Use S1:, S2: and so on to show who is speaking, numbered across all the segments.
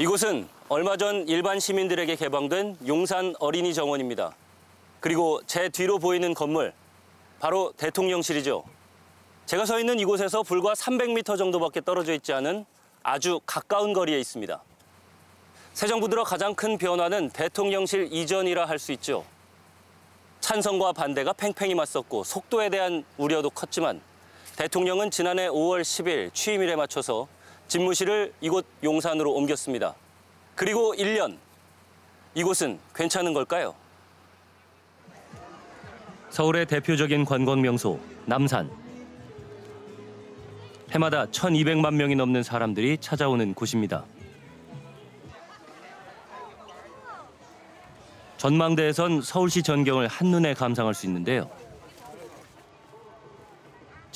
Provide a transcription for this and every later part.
S1: 이곳은 얼마 전 일반 시민들에게 개방된 용산 어린이 정원입니다. 그리고 제 뒤로 보이는 건물, 바로 대통령실이죠. 제가 서 있는 이곳에서 불과 300m 정도밖에 떨어져 있지 않은 아주 가까운 거리에 있습니다. 새 정부 들어 가장 큰 변화는 대통령실 이전이라 할 수 있죠. 찬성과 반대가 팽팽히 맞섰고 속도에 대한 우려도 컸지만 대통령은 지난해 5월 10일 취임일에 맞춰서 집무실을 이곳 용산으로 옮겼습니다. 그리고 1년. 이곳은 괜찮은 걸까요? 서울의 대표적인 관광 명소 남산. 해마다 1,200만 명이 넘는 사람들이 찾아오는 곳입니다. 전망대에선 서울시 전경을 한눈에 감상할 수 있는데요.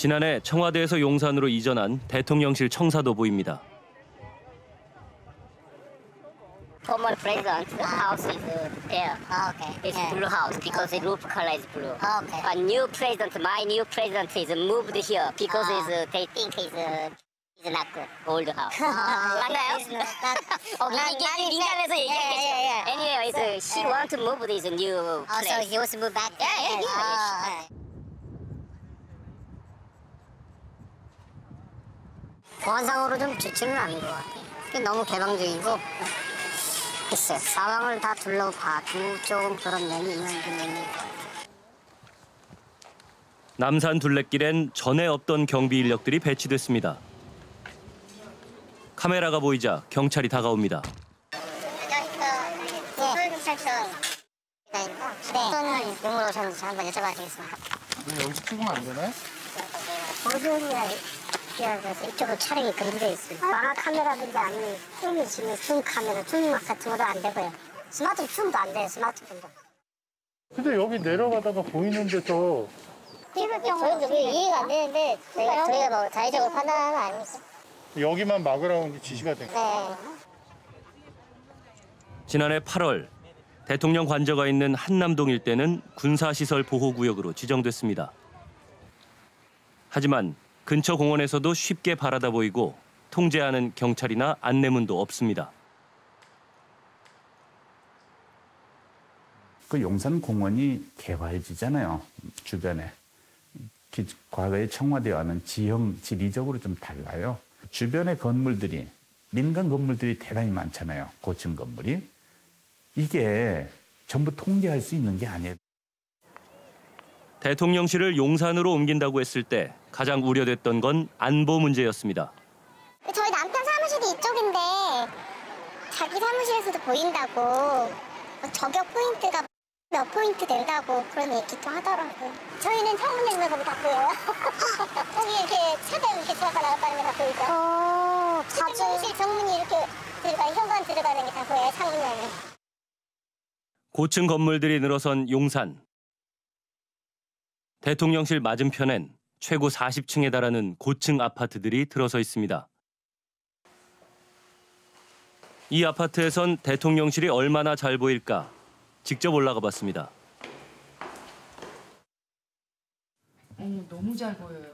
S1: 지난해 청와대에서 용산으로 이전한 대통령실 청사도 보입니다.
S2: Former president, the house is uh, there.
S3: Okay.
S2: It's
S3: yeah.
S2: blue house because the roof color is blue.
S3: Okay.
S2: A new president, my new president is moved here because
S3: Ah.
S2: is, uh, they think it's, uh, it's not good. Old house.
S3: Ah,
S2: 맞나요?
S3: it's not that-
S2: 어,
S3: 난-
S2: 이게 민간에서
S3: 예,
S2: 얘기했겠죠.
S3: 예, 예.
S2: Anyway, it's, uh, she want to move this new
S3: Oh, so
S2: place.
S3: he wants to move back.
S2: Yeah, yeah, yeah.
S3: Ah. 보안상으로 좀 좋지는 않은 것 같아요. 너무 개방적이고 글쎄 사방을 다 둘러봐도 조금 그런 면이 있는 분명히
S1: 남산 둘레길엔 전에 없던 경비 인력들이 배치됐습니다. 카메라가 보이자 경찰이 다가옵니다.
S3: 네. 어떤 용어로 오셨는지 한번 여쭤봐드리겠습니다.
S4: 왜 여기서 찍으면 안 되나요?
S3: 보존이 나 그래서 이쪽으로 촬영이 금지되어 있습니다. 마가 카메라든지 아니면 줌이 지금 줌 카메라, 줌 같은 것도 안 되고요. 스마트폰 줌도 안 돼요, 스마트폰도.
S4: 근데 여기 내려가다가 보이는 데서
S3: 저희도 그게 이해가 안 되는데 저희가, 저희가 뭐 자의적으로 판단하는 건 아니니까.
S4: 여기만 막으라고 지시가 된 거예요.
S3: 네.
S1: 지난해 8월 대통령 관저가 있는 한남동 일대는 군사시설 보호구역으로 지정됐습니다. 하지만 근처 공원에서도 쉽게 바라다 보이고 통제하는 경찰이나 안내문도 없습니다.
S5: 그 용산 공원이 개발지잖아요. 주변에. 기- 과거의 청와대와는 지형, 지리적으로 좀 달라요. 주변의 건물들이, 민간 건물들이 대단히 많잖아요. 고층 건물이. 이게 전부 통제할 수 있는 게 아니에요.
S1: 대통령실을 용산으로 옮긴다고 했을 때 가장 우려됐던 건 안보 문제였습니다.
S3: 저희 남편 사무실이 이쪽인데 자기 사무실에서도 보인다고 저격 포인트가 몇 포인트 된다고 그런 얘기도 하더라고요. 저희는 창문 열면 거기 다 보여요. 거기 이렇게 차가 이렇게 들어가 나갔다는 게 다 보이죠. 어, 사무실 정문이 이렇게 들어가 현관 들어가는 게 다 보여요. 창문 열면.
S1: 고층 건물들이 늘어선 용산. 대통령실 맞은편엔 최고 40층에 달하는 고층 아파트들이 들어서 있습니다. 이 아파트에선 대통령실이 얼마나 잘 보일까 직접 올라가 봤습니다.
S6: 어머 너무 잘 보여요.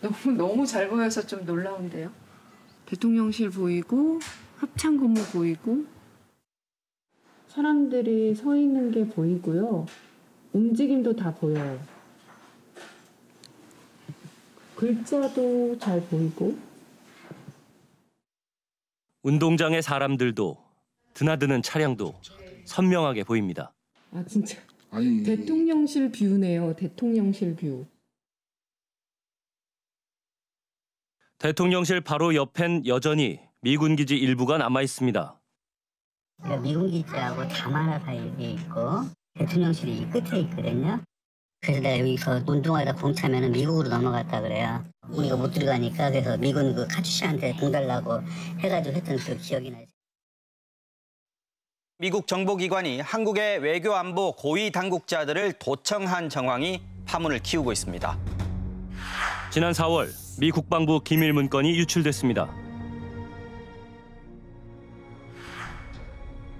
S6: 너무 너무 잘 보여서 좀 놀라운데요. 대통령실 보이고 합창 건물 보이고
S7: 사람들이 서 있는 게 보이고요. 움직임도 다 보여요. 글자도 잘 보이고.
S1: 운동장의 사람들도 드나드는 차량도 선명하게 보입니다.
S7: 아 진짜
S4: 아니
S7: 대통령실 view네요. 대통령실 view.
S1: 대통령실 바로 옆엔 여전히 미군 기지 일부가 남아 있습니다.
S2: 그러니까 미군 기지하고 담 하나 사이에 있고 대통령실이 이 끝에 있거든요. 그래서 내가 여기서 운동하다 공 차면은 미국으로 넘어갔다 그래요. 우리가 못 들어가니까 그래서 미군 그 카츄샤한테 공 달라고 해가지고 했던 그 기억이 나요.
S8: 미국 정보기관이 한국의 외교안보 고위 당국자들을 도청한 정황이 파문을 키우고 있습니다.
S1: 지난 4월 미 국방부 기밀 문건이 유출됐습니다.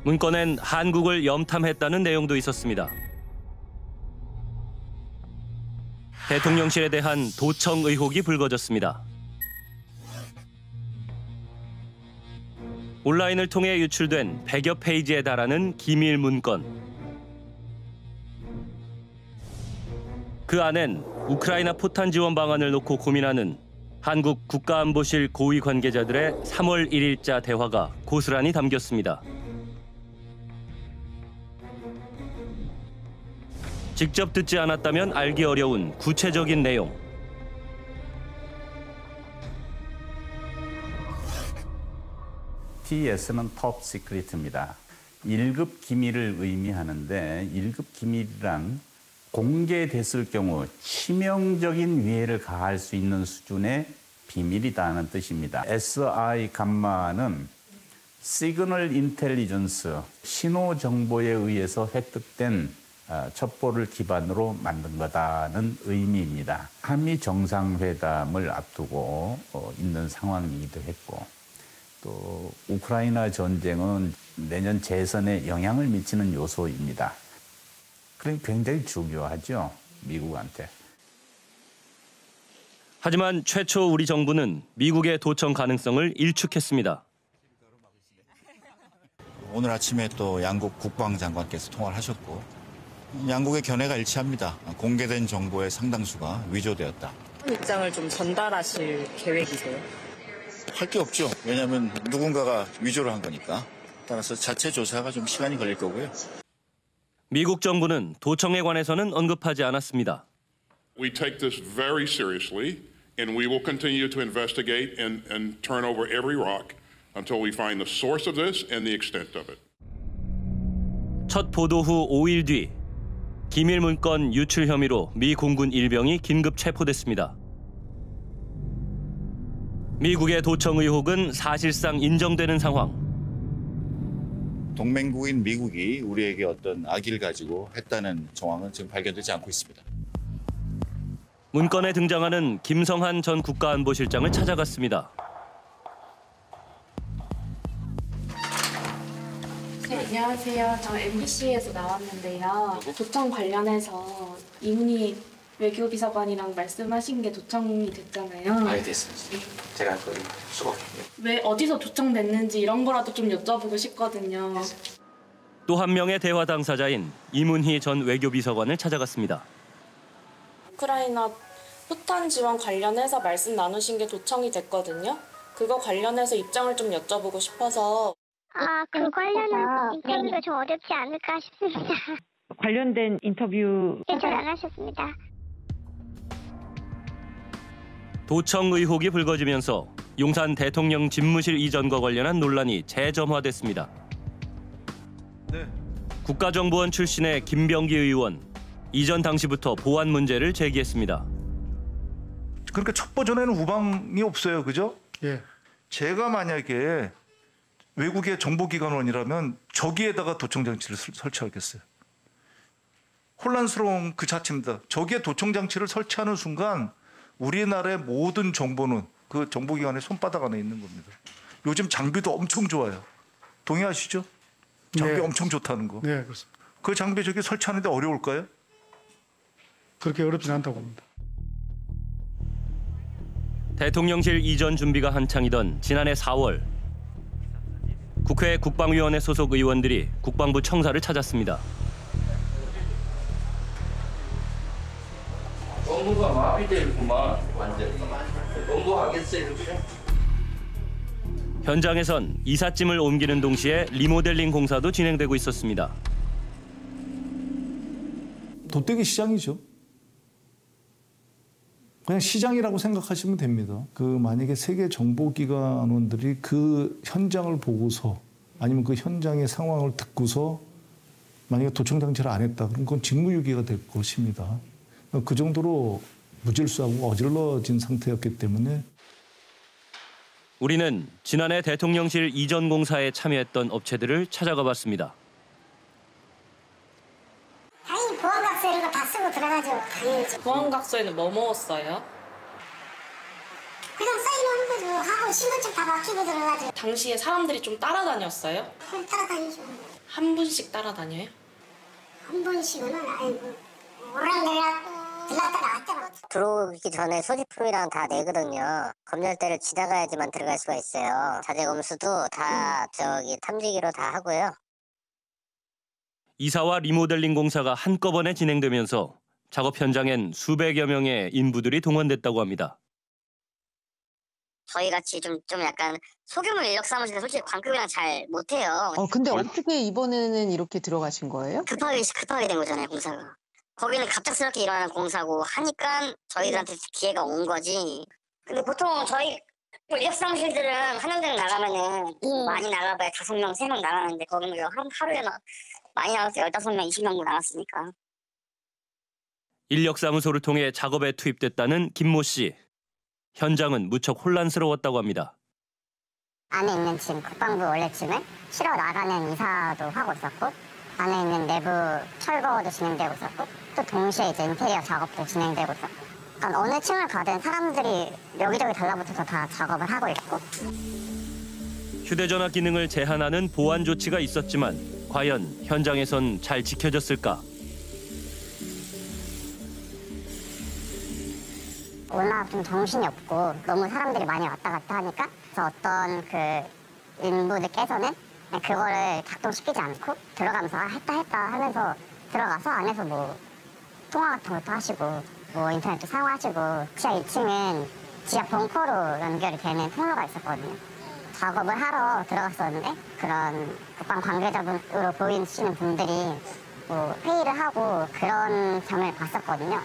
S1: 문건엔 한국을 염탐했다는 내용도 있었습니다. 대통령실에 대한 도청 의혹이 불거졌습니다. 온라인을 통해 유출된 100여 페이지에 달하는 기밀 문건. 그 안엔 우크라이나 포탄 지원 방안을 놓고 고민하는 한국 국가안보실 고위 관계자들의 3월 1일자 대화가 고스란히 담겼습니다. 직접 듣지 않았다면 알기 어려운 구체적인 내용.
S5: TS는 top secret입니다. 1급 기밀을 의미하는데 1급 기밀이란 공개됐을 경우 치명적인 위해를 가할 수 있는 수준의 비밀이다는 뜻입니다. SI 감마는 signal intelligence 신호 정보에 의해서 획득된 어, 첩보를 기반으로 만든 거다는 의미입니다. 한미 정상회담을 앞두고 어, 있는 상황이기도 했고 또 우크라이나 전쟁은 내년 재선에 영향을 미치는 요소입니다. 그럼 굉장히 중요하죠. 미국한테.
S1: 하지만 최초 우리 정부는 미국의 도청 가능성을 일축했습니다.
S9: 오늘 아침에 또 양국 국방장관께서 통화를 하셨고 양국의 견해가 일치합니다. 공개된 정보의 상당수가 위조되었다.
S10: 입장을 좀 전달하실 계획이세요?
S9: 할 게 없죠. 왜냐하면 누군가가 위조를 한 거니까. 따라서 자체 조사가 좀 시간이 걸릴 거고요.
S1: 미국 정부는 도청에 관해서는 언급하지 않았습니다.
S11: We take this very seriously, and we will continue to investigate and, and turn over every rock until we find the source of this and the extent of it.
S1: 첫 보도 후 5일 뒤 기밀 문건 유출 혐의로 미 공군 일병이 긴급 체포됐습니다. 미국의 도청 의혹은 사실상 인정되는 상황.
S9: 동맹국인 미국이 우리에게 어떤 악의를 가지고 했다는 정황은 지금 발견되지 않고 있습니다.
S1: 문건에 등장하는 김성한 전 국가안보실장을 찾아갔습니다.
S12: 네, 안녕하세요. 저 MBC에서 나왔는데요. 도청 관련해서 이문희 외교비서관이랑 말씀하신 게 도청이 됐잖아요.
S8: 알겠습니다. 제가 그 수고.
S12: 왜 어디서 도청됐는지 이런 거라도 좀 여쭤보고 싶거든요.
S1: 또 한 명의 대화 당사자인 이문희 전 외교비서관을 찾아갔습니다.
S12: 우크라이나 포탄 지원 관련해서 말씀 나누신 게 도청이 됐거든요. 그거 관련해서 입장을 좀 여쭤보고 싶어서
S3: 아, 그 관련은 인터뷰가 좀 어렵지 않을까 싶습니다.
S7: 관련된 인터뷰
S3: 제출 안 하셨습니다.
S1: 도청 의혹이 불거지면서 용산 대통령 집무실 이전과 관련한 논란이 재점화됐습니다. 국가정보원 출신의 김병기 의원 이전 당시부터 보안 문제를 제기했습니다.
S13: 그러니까 첩보 전에는 우방이 없어요, 그죠?
S4: 예.
S13: 제가 만약에 외국의 정보기관원이라면 저기에다가 도청 장치를 설- 설치하겠어요. 혼란스러운 그 자체입니다. 저기에 도청 장치를 설치하는 순간 우리나라의 모든 정보는 그 정보기관의 손바닥 안에 있는 겁니다. 요즘 장비도 엄청 좋아요. 동의하시죠? 장비
S4: 네.
S13: 엄청 좋다는 거.
S4: 네, 그렇습니다.
S13: 그 장비 저기 설치하는데 어려울까요?
S4: 그렇게 어렵진 않다고 봅니다.
S1: 대통령실 이전 준비가 한창이던 지난해 4월 국회 국방위원회 소속 의원들이 국방부 청사를 찾았습니다.
S14: 업무가 마비되구만 완전히 업무하겠어요 이렇게?
S1: 현장에선 이삿짐을 옮기는 동시에 리모델링 공사도 진행되고 있었습니다.
S15: 돗대기 시장이죠. 그냥 시장이라고 생각하시면 됩니다. 그 만약에 세계 정보기관원들이 그 현장을 보고서 아니면 그 현장의 상황을 듣고서 만약에 도청 장치를 안 했다 그럼 그건 직무유기가 될 것입니다. 그 정도로 무질서하고 어질러진 상태였기 때문에
S1: 우리는 지난해 대통령실 이전 공사에 참여했던 업체들을 찾아가 봤습니다.
S3: 당연히 보안각서 이런 거 다 쓰고 들어가죠. 당연히.
S12: 보안각서에는 뭐 먹었어요?
S3: 그냥 사인하는 거죠. 하고 신분증 다 맡기고 들어가죠.
S12: 당시에 사람들이 좀 따라다녔어요?
S3: 그럼 따라다니죠.
S12: 한 분씩 따라다녀요?
S3: 한 번씩은 아이고 오랑내리락
S16: 들어오기 전에 소지 프로이랑 다 내거든요. 검열대를 지나가야지만 들어갈 수가 있어요. 자재 검수도 다 저기 탐지기로 다 하고요.
S1: 이사와 리모델링 공사가 한꺼번에 진행되면서 작업 현장엔 수백여 명의 인부들이 동원됐다고 합니다.
S16: 저희 같이 좀, 좀 약간 소규모 인력 사무실은 솔직히 관급이랑 잘 못해요.
S17: 어, 근데 어떻게 이번에는 이렇게 들어가신 거예요?
S16: 급하게, 급하게 된 거잖아요, 공사가. 거기는 갑작스럽게 일어나는 공사고 하니까 저희들한테 기회가 온 거지. 근데 보통 저희 뭐 인력 사무실들은 한 명당 나가면은 많이 나가봐야 다섯 명, 세 명 나가는데 거기는 한 하루에 막 많이 나가서 열다섯 명, 이십 명도 나갔으니까.
S1: 인력사무소를 통해 작업에 투입됐다는 김모 씨. 현장은 무척 혼란스러웠다고 합니다.
S3: 안에 있는 짐, 국방부 원래 짐을 실어 나가는 이사도 하고 있었고 안에 있는 내부 철거도 진행되고 있었고 또 동시에 이제 인테리어 작업도 진행되고 있었고 그러니까 어느 층을 가든 사람들이 여기저기 달라붙어서 다 작업을 하고 있고
S1: 휴대전화 기능을 제한하는 보안 조치가 있었지만 과연 현장에선 잘 지켜졌을까?
S3: 워낙 좀 정신이 없고 너무 사람들이 많이 왔다 갔다 하니까 그래서 어떤 그 인부들께서는 그거를 작동시키지 않고 들어가면서 아, 했다 했다 하면서 들어가서 안에서 뭐 통화 같은 것도 하시고 뭐 인터넷도 사용하시고 지하 2층은 지하 벙커로 연결이 되는 통로가 있었거든요. 작업을 하러 들어갔었는데 그런 국방 관계자분으로 보이시는 분들이 뭐 회의를 하고 그런 점을 봤었거든요.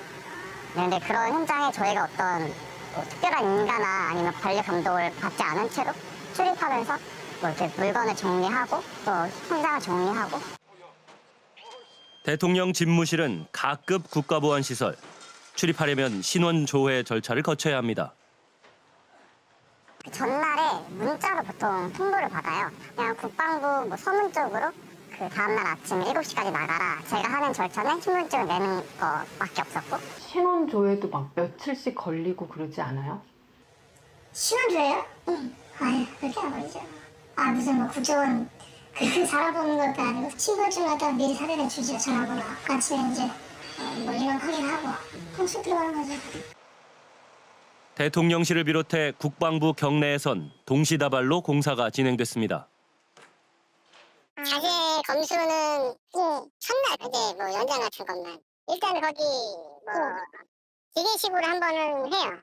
S3: 네, 근데 그런 현장에 저희가 어떤 뭐 특별한 인가나 아니면 관리 감독을 받지 않은 채로 출입하면서 뭐 이렇게 물건을 정리하고 또 현장을 정리하고
S1: 대통령 집무실은 가급 국가보안시설. 출입하려면 신원 조회 절차를 거쳐야 합니다.
S3: 전날에 문자로 보통 통보를 받아요. 그냥 국방부 뭐 서문 쪽으로 그 다음날 아침 7시까지 나가라. 제가 하는 절차는 신분증을 내는 거밖에 없었고
S7: 신원 조회도 막 며칠씩 걸리고 그러지 않아요?
S3: 신원조예요? 응. 아유 그렇게 안 걸리죠. 아 무슨 뭐 구조원 그 살아보는 것도 아니고 신분증 갖다 미리 사전에 주죠 전화번호. 아침에 이제 어, 뭐 이런 확인하고 통수 들어가는 거죠.
S1: 대통령실을 비롯해 국방부 경내에선 동시다발로 공사가 진행됐습니다.
S3: 자재 검수는 응, 첫날 이제 뭐 연장 같은 것만 일단 거기 뭐 기계식으로 한 번은 해요.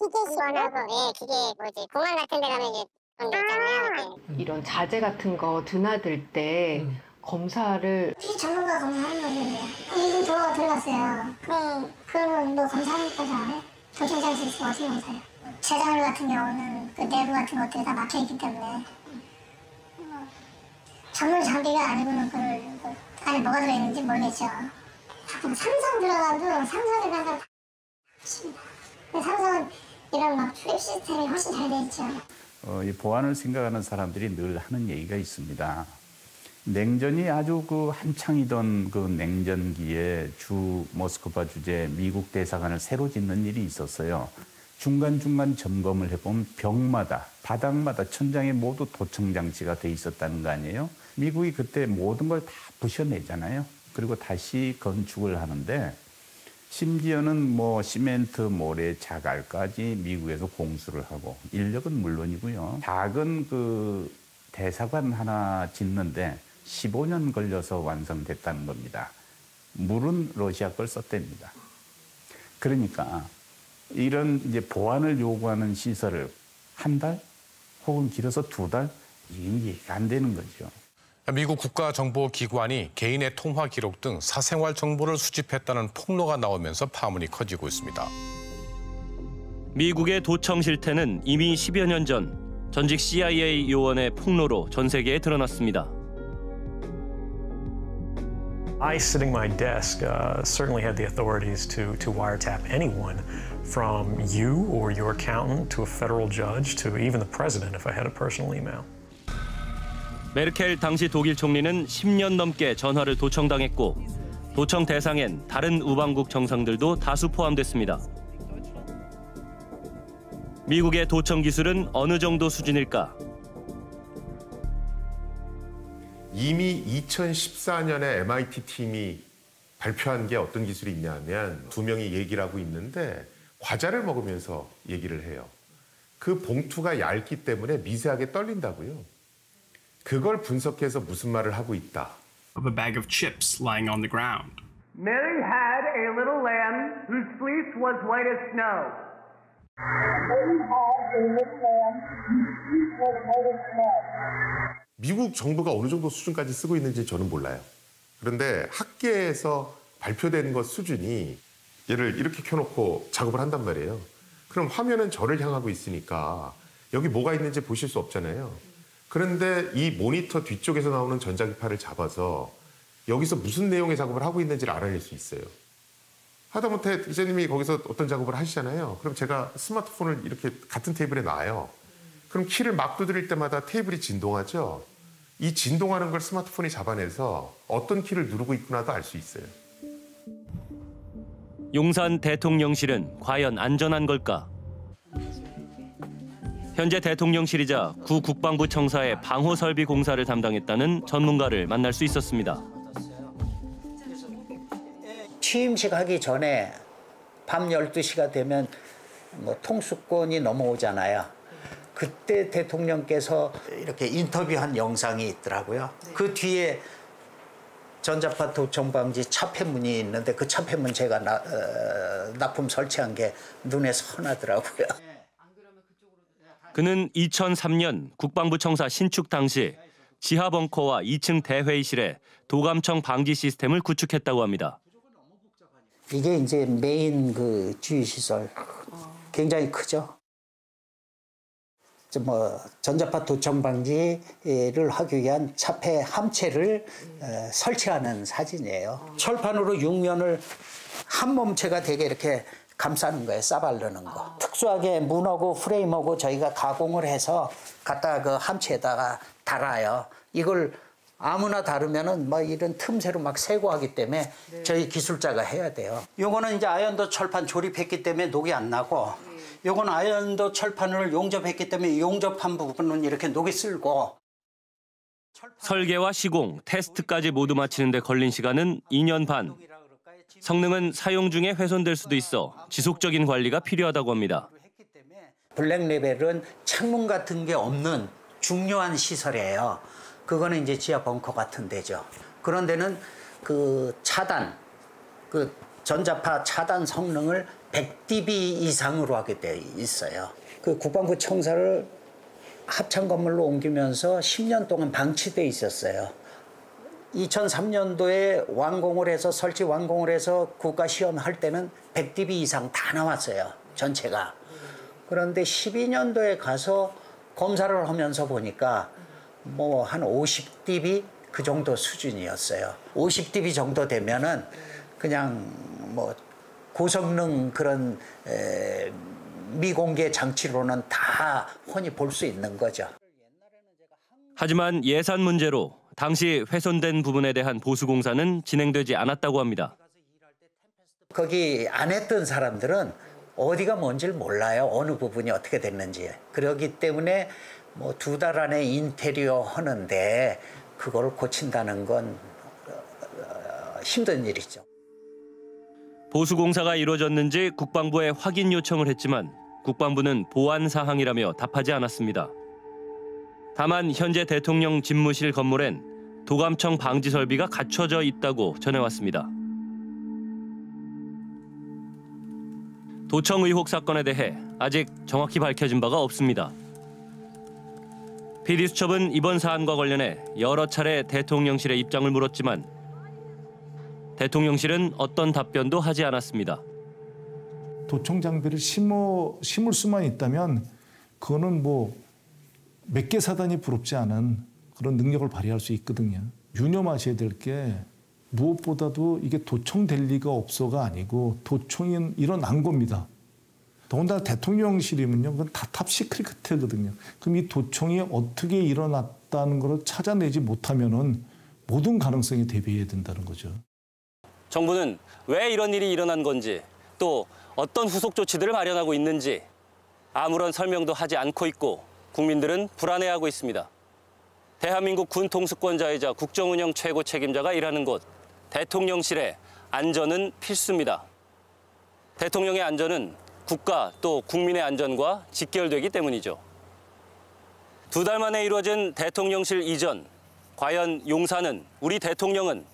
S3: 기계식으로 하고 예 기계 뭐지 공항 같은 데 가면 이제 그런 데 있잖아요. 예.
S7: 이런 자재 같은 거 드나들 때 검사를
S3: 피 전문가 검사하는 거죠. 이분 도로가 들어갔어요. 그럼 그러면 뭐 검사하는 거죠 안 해? 도청장치 있으면 어떻게 검사해요? 재단을 같은 경우는 그 내부 같은 것들이 다 막혀 있기 때문에 전문 장비가 아니고는 뭐 안에 뭐가 들어있는지 모르겠죠. 가끔 삼성 들어가도 삼성에 가서 근데 삼성은 이런 막 출입 시스템이 훨씬 잘 돼 있죠.
S5: 어, 이 보안을 생각하는 사람들이 늘 하는 얘기가 있습니다. 냉전이 아주 그 한창이던 그 냉전기에 주 모스크바 주재 미국 대사관을 새로 짓는 일이 있었어요. 중간중간 점검을 해보면 벽마다, 바닥마다, 천장에 모두 도청 장치가 돼 있었다는 거 아니에요? 미국이 그때 모든 걸 다 부셔내잖아요. 그리고 다시 건축을 하는데 심지어는 뭐 시멘트, 모래, 자갈까지 미국에서 공수를 하고 인력은 물론이고요. 작은 그 대사관 하나 짓는데 15년 걸려서 완성됐다는 겁니다. 물은 러시아 걸 썼답니다. 그러니까 이런 이제 보안을 요구하는 시설을 한 달 혹은 길어서 두 달 이게 안 되는 거죠.
S18: 미국 국가정보기관이 개인의 통화 기록 등 사생활 정보를 수집했다는 폭로가 나오면서 파문이 커지고 있습니다.
S1: 미국의 도청 실태는 이미 10여 년 전 전직 CIA 요원의 폭로로 전 세계에 드러났습니다.
S19: I, sitting my desk, uh, certainly had the authorities to, to wiretap anyone from you or your accountant to a federal judge to even the president if I had a personal email.
S1: 메르켈 당시 독일 총리는 10년 넘게 전화를 도청당했고 도청 대상엔 다른 우방국 정상들도 다수 포함됐습니다. 미국의 도청 기술은 어느 정도 수준일까?
S20: 이미 2014년에 MIT 팀이 발표한 게 어떤 기술이 있냐면 두 명이 얘기를 하고 있는데 과자를 먹으면서 얘기를 해요. 그 봉투가 얇기 때문에 미세하게 떨린다고요. 그걸 분석해서 무슨 말을 하고 있다.
S21: of a bag of chips lying on the ground.
S22: Mary had a little lamb whose fleece was white as snow. Mary had a little lamb whose fleece was white as snow.
S20: 미국 정부가 어느 정도 수준까지 쓰고 있는지 저는 몰라요. 그런데 학계에서 발표된 것 수준이 얘를 이렇게 켜놓고 작업을 한단 말이에요. 그럼 화면은 저를 향하고 있으니까 여기 뭐가 있는지 보실 수 없잖아요. 그런데 이 모니터 뒤쪽에서 나오는 전자기파를 잡아서 여기서 무슨 내용의 작업을 하고 있는지를 알아낼 수 있어요. 하다못해 기자님이 거기서 어떤 작업을 하시잖아요. 그럼 제가 스마트폰을 이렇게 같은 테이블에 놔요. 그럼 키를 막 두드릴 때마다 테이블이 진동하죠. 이 진동하는 걸 스마트폰이 잡아내서 어떤 키를 누르고 있구나도 알 수 있어요.
S1: 용산 대통령실은 과연 안전한 걸까? 현재 대통령실이자 구 국방부 청사의 방호 설비 공사를 담당했다는 전문가를 만날 수 있었습니다.
S23: 취임식 하기 전에 밤 12시가 되면 뭐 통수권이 넘어오잖아요. 그때 대통령께서 이렇게 인터뷰한 영상이 있더라고요. 그 뒤에 전자파 도청 방지 차폐문이 있는데 그 차폐문 제가 나, 어, 납품 설치한 게 눈에 선하더라고요.
S1: 그는 2003년 국방부 청사 신축 당시 지하 벙커와 2층 대회의실에 도감청 방지 시스템을 구축했다고 합니다.
S23: 이게 이제 메인 그 주의 시설 굉장히 크죠. 저뭐 전자파 도청 방지를 하기 위한 차폐 함체를 어, 설치하는 사진이에요. 철판으로 6면을 한 몸체가 되게 이렇게 감싸는 거예요. 싸바르는 거. 특수하게 문하고 프레임하고 저희가 가공을 해서 갖다 그 함체에다가 달아요. 이걸 아무나 다르면은 뭐 이런 틈새로 막 세고 하기 때문에 저희 기술자가 해야 돼요. 요거는 이제 아연도 철판 조립했기 때문에 녹이 안 나고 요건 아연도 철판을 용접했기 때문에 용접한 부분은 이렇게 녹이 쓸고
S1: 설계와 시공, 테스트까지 모두 마치는 데 걸린 시간은 2년 반. 성능은 사용 중에 훼손될 수도 있어 지속적인 관리가 필요하다고 합니다.
S23: 블랙 레벨은 창문 같은 게 없는 중요한 시설이에요. 그거는 이제 지하 벙커 같은 데죠. 그런 데는 그 차단, 그 전자파 차단 성능을 100dB 이상으로 하게 돼 있어요. 그 국방부 청사를 합창 건물로 옮기면서 10년 동안 방치돼 있었어요. 2003년도에 완공을 해서 설치 완공을 해서 국가 시험할 때는 100dB 이상 다 나왔어요. 전체가. 그런데 12년도에 가서 검사를 하면서 보니까 뭐 한 50dB 그 정도 수준이었어요. 50dB 정도 되면은 그냥 뭐 고성능 그런 에, 미공개 장치로는 다 훤히 볼 수 있는 거죠.
S1: 하지만 예산 문제로 당시 훼손된 부분에 대한 보수 공사는 진행되지 않았다고 합니다.
S23: 거기 안 했던 사람들은 어디가 뭔지를 몰라요. 어느 부분이 어떻게 됐는지. 그렇기 때문에 뭐 두 달 안에 인테리어 하는데 그걸 고친다는 건 어, 힘든 일이죠.
S1: 보수 공사가 이루어졌는지 국방부에 확인 요청을 했지만 국방부는 보안 사항이라며 답하지 않았습니다. 다만 현재 대통령 집무실 건물엔 도감청 방지 설비가 갖춰져 있다고 전해왔습니다. 도청 의혹 사건에 대해 아직 정확히 밝혀진 바가 없습니다. PD수첩은 이번 사안과 관련해 여러 차례 대통령실의 입장을 물었지만 대통령실은 어떤 답변도 하지 않았습니다.
S15: 도청 장비를 심어 심을 수만 있다면 그거는 뭐 몇 개 사단이 부럽지 않은 그런 능력을 발휘할 수 있거든요. 유념하셔야 될 게 무엇보다도 이게 도청될 리가 없어가 아니고 도청이 일어난 겁니다. 더군다나 대통령실이면요, 그건 다 탑시크릿거든요. 그럼 이 도청이 어떻게 일어났다는 걸 찾아내지 못하면 은 모든 가능성이 대비해야 된다는 거죠.
S1: 정부는 왜 이런 일이 일어난 건지 또 어떤 후속 조치들을 마련하고 있는지 아무런 설명도 하지 않고 있고 국민들은 불안해하고 있습니다. 대한민국 군 통수권자이자 국정운영 최고 책임자가 일하는 곳 대통령실에 안전은 필수입니다. 대통령의 안전은 국가 또 국민의 안전과 직결되기 때문이죠. 두 달 만에 이루어진 대통령실 이전. 과연 용산은 우리 대통령은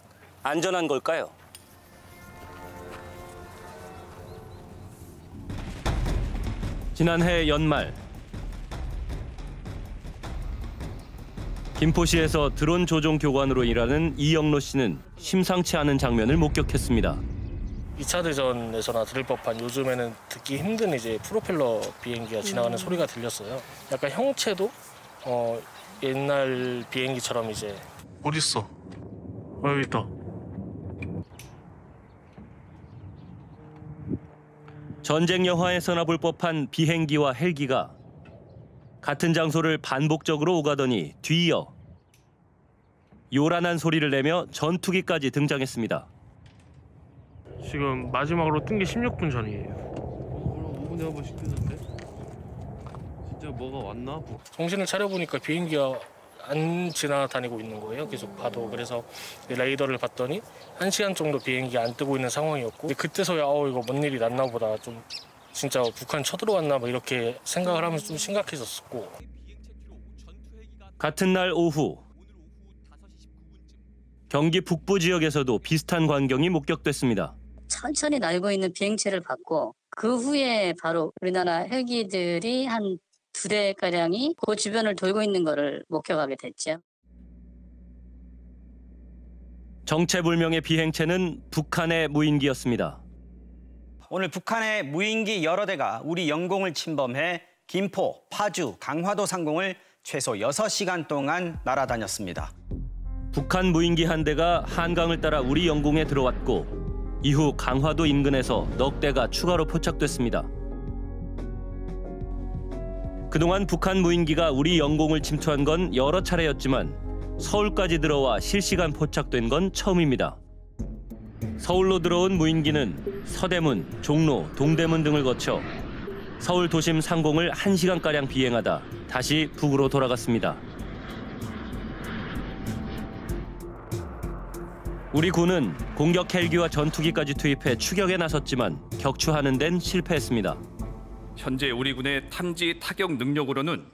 S1: 안전한 걸까요? 지난해 연말 김포시에서 드론 조종 교관으로 일하는 이영로 씨는 심상치 않은 장면을 목격했습니다.
S24: 2차 대전에서나 들을 법한 요즘에는 듣기 힘든 이제 프로펠러 비행기가 지나가는 소리가 들렸어요. 약간 형체도 어, 옛날 비행기처럼 이제
S25: 어디 있어?
S24: 어, 여기 있다.
S1: 전쟁 영화에서나 볼 법한 비행기와 헬기가 같은 장소를 반복적으로 오가더니 뒤이어 요란한 소리를 내며 전투기까지 등장했습니다.
S24: 지금 마지막으로 뜬 게 16분 전이에요.
S26: 5분에 한 번씩 뜨는데? 진짜 뭐가 왔나?
S24: 정신을 차려보니까 비행기가 안 지나다니고 있는 거예요. 계속 봐도 그래서 레이더를 봤더니 한 시간 정도 비행기 안 뜨고 있는 상황이었고 그때서야 어 이거 뭔 일이 났나 보다 좀 진짜 북한 쳐들어왔나 뭐 이렇게 생각을 하면서 좀 심각해졌었고
S1: 같은 날 오후 경기 북부 지역에서도 비슷한 광경이 목격됐습니다.
S27: 천천히 날고 있는 비행체를 봤고 그 후에 바로 우리나라 헬기들이 한 두 대가량이 그 주변을 돌고 있는 거를 목격하게 됐죠.
S1: 정체불명의 비행체는 북한의 무인기였습니다.
S28: 오늘 북한의 무인기 여러 대가 우리 영공을 침범해 김포, 파주, 강화도 상공을 최소 6시간 동안 날아다녔습니다.
S1: 북한 무인기 한 대가 한강을 따라 우리 영공에 들어왔고 이후 강화도 인근에서 넉 대가 추가로 포착됐습니다. 그동안 북한 무인기가 우리 영공을 침투한 건 여러 차례였지만 서울까지 들어와 실시간 포착된 건 처음입니다. 서울로 들어온 무인기는 서대문, 종로, 동대문 등을 거쳐 서울 도심 상공을 1시간가량 비행하다 다시 북으로 돌아갔습니다. 우리 군은 공격 헬기와 전투기까지 투입해 추격에 나섰지만 격추하는 데는 실패했습니다.
S29: 현재 우리 군의 탐지 타격 능력으로는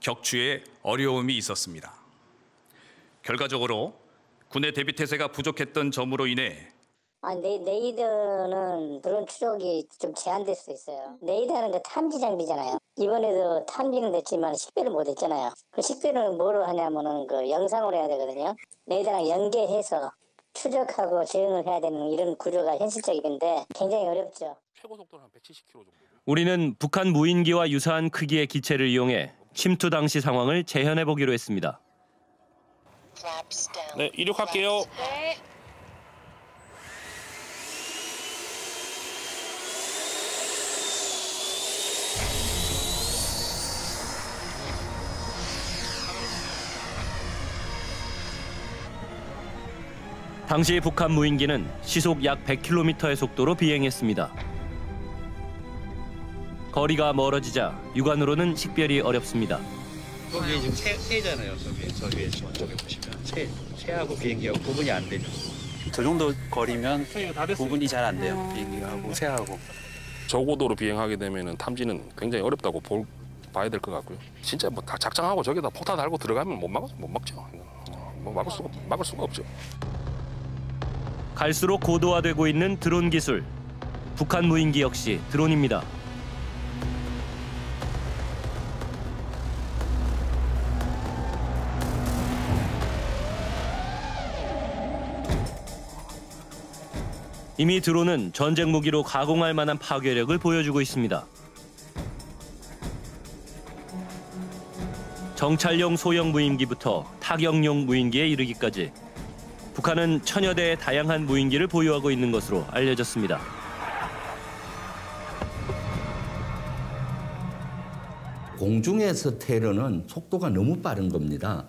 S29: 격추에 어려움이 있었습니다. 결과적으로 군의 대비 태세가 부족했던 점으로 인해
S2: 아, 네, 네이더는 드론 추적이 좀 제한될 수 있어요. 네이더는 그 탐지 장비잖아요. 이번에도 탐지는 됐지만 식별을 못 했잖아요. 그 식별을 뭐로 하냐면은 그 영상으로 해야 되거든요. 네이더랑 연계해서 추적하고 대응을 해야 되는 이런 구조가 현실적인데 굉장히 어렵죠.
S24: 최고 속도는 한 170km 정도.
S1: 우리는 북한 무인기와 유사한 크기의 기체를 이용해 침투 당시 상황을 재현해 보기로 했습니다.
S24: 네, 이륙할게요.
S1: 당시 북한 무인기는 시속 약 100km의 속도로 비행했습니다. 거리가 멀어지자 육안으로는 식별이 어렵습니다.
S14: 거기 지금 새, 새잖아요. 저기 저기 저기 보시면 새 새하고 비행기하고 구분이 안 되죠. 저 정도 거리면 구분이 잘 안 돼요. 비행기하고 새하고.
S26: 저고도로 비행하게 되면 탐지는 굉장히 어렵다고 볼, 봐야 될 것 같고요. 진짜 뭐 다 작정하고 저기다 포탄 달고 들어가면 못 막, 못 막죠. 뭐 막을 수가, 막을 수가 없죠.
S1: 갈수록 고도화되고 있는 드론 기술. 북한 무인기 역시 드론입니다. 이미 드론은 전쟁 무기로 가공할 만한 파괴력을 보여주고 있습니다. 정찰용 소형 무인기부터 타격용 무인기에 이르기까지 북한은 천여 대의 다양한 무인기를 보유하고 있는 것으로 알려졌습니다.
S30: 공중에서 테러는 속도가 너무 빠른 겁니다.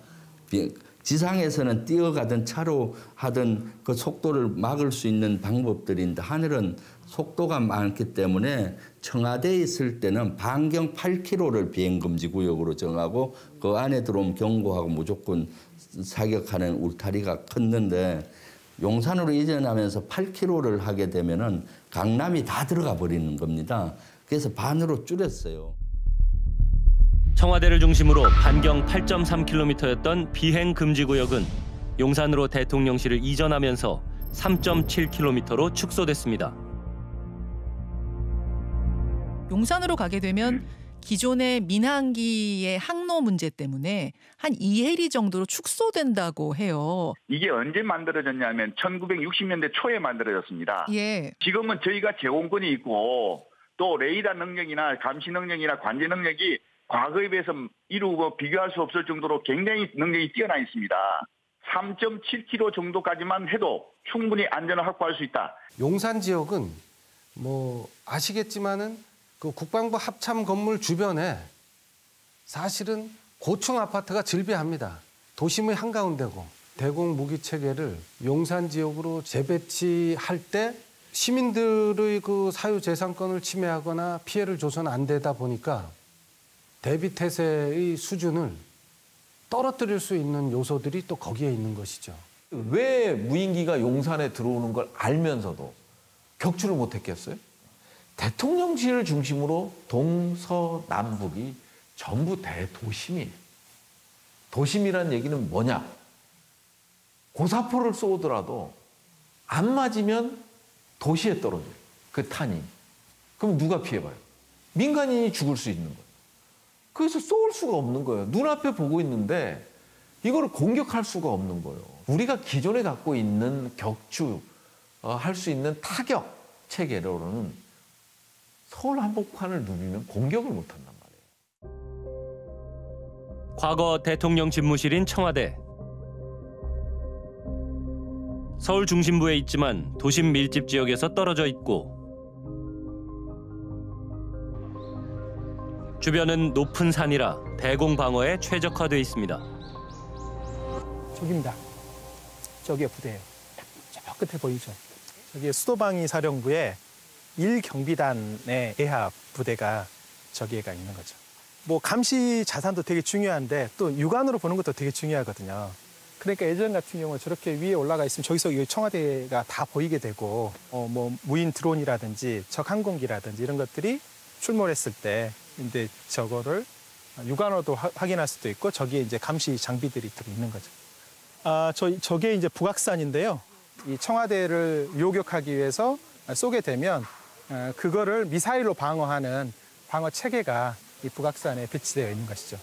S30: 비- 지상에서는 뛰어가든 차로 하든 그 속도를 막을 수 있는 방법들인데 하늘은 속도가 많기 때문에 청와대에 있을 때는 반경 8km를 비행 금지 구역으로 정하고 그 안에 들어오면 경고하고 무조건 사격하는 울타리가 컸는데
S31: 용산으로 이전하면서 8km를 하게 되면은 강남이 다 들어가 버리는 겁니다. 그래서 반으로 줄였어요.
S1: 청와대를 중심으로 반경 8.3km였던 비행 금지 구역은 용산으로 대통령실을 이전하면서 3.7km로 축소됐습니다.
S32: 용산으로 가게 되면 기존의 민항기의 항로 문제 때문에 한 2해리 정도로 축소된다고 해요.
S33: 이게 언제 만들어졌냐면 1960년대 초에 만들어졌습니다.
S32: 예.
S33: 지금은 저희가 제공권이 있고 또 레이더 능력이나 감시 능력이나 관제 능력이 과거에 비해서 이루고 비교할 수 없을 정도로 굉장히 능력이 뛰어나 있습니다. 3.7km 정도까지만 해도 충분히 안전을 확보할 수 있다.
S34: 용산 지역은 뭐 아시겠지만은 그 국방부 합참 건물 주변에 사실은 고층 아파트가 즐비합니다. 도심의 한가운데고 대공 무기 체계를 용산 지역으로 재배치할 때 시민들의 그 사유 재산권을 침해하거나 피해를 줘서는 안 되다 보니까 대비 태세의 수준을 떨어뜨릴 수 있는 요소들이 또 거기에 있는 것이죠.
S30: 왜 무인기가 용산에 들어오는 걸 알면서도 격추를 못했겠어요? 대통령실을 중심으로 동서남북이 전부 대도심이에요. 도심이란 얘기는 뭐냐? 고사포를 쏘더라도 안 맞으면 도시에 떨어져요. 그 탄이. 그럼 누가 피해봐요? 민간인이 죽을 수 있는 거예요. 그래서 쏠 수가 없는 거예요. 눈앞에 보고 있는데 이거를 공격할 수가 없는 거예요. 우리가 기존에 갖고 있는 격추, 어, 할 수 있는 타격 체계로는 서울 한복판을 누비면 공격을 못 한단 말이에요.
S1: 과거 대통령 집무실인 청와대. 서울 중심부에 있지만 도심 밀집 지역에서 떨어져 있고 주변은 높은 산이라 대공 방어에 최적화돼 있습니다.
S35: 저기입니다. 저기에 부대예요. 저 끝에 보이죠? 저기 수도방위 사령부의 1경비단의 예하 부대가 저기에가 있는 거죠. 뭐 감시 자산도 되게 중요한데 또 육안으로 보는 것도 되게 중요하거든요. 그러니까 예전 같은 경우 저렇게 위에 올라가 있으면 저기서 이 청와대가 다 보이게 되고 어 뭐 무인 드론이라든지 적 항공기라든지 이런 것들이 출몰했을 때 근데 저거를 육안으로도 하- 확인할 수도 있고 저기에 이제 감시 장비들이 있는 거죠. 아, 저 저게 이제 북악산인데요. 이 청와대를 요격하기 위해서 쏘게 되면 어, 그거를 미사일로 방어하는 방어 체계가 이 북악산에 배치되어 있는 것이죠.